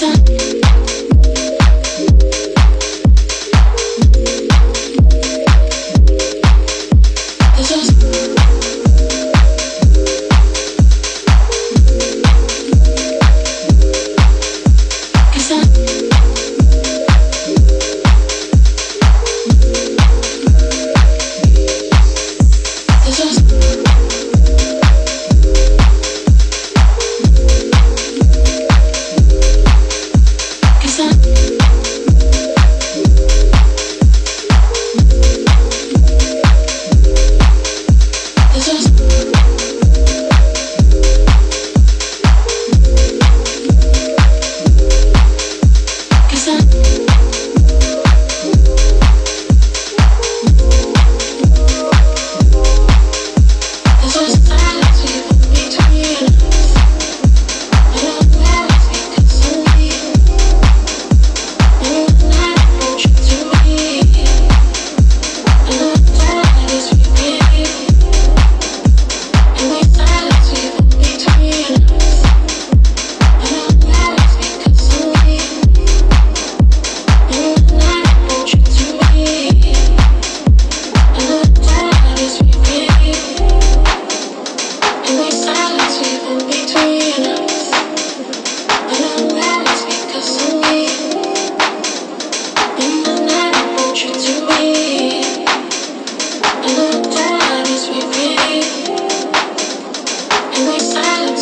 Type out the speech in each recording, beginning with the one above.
Cause I'm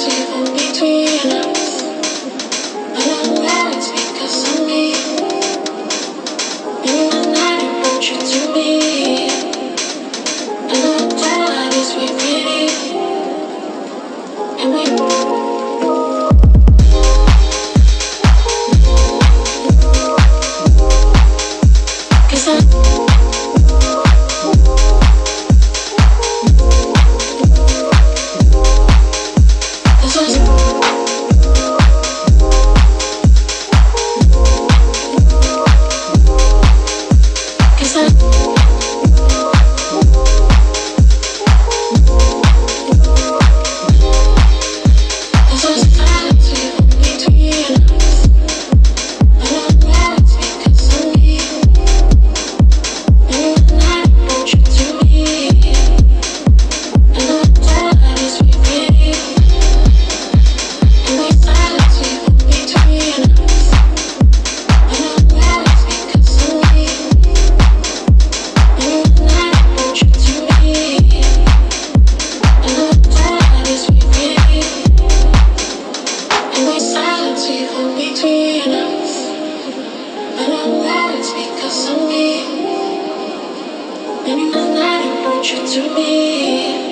between in the night, you to me.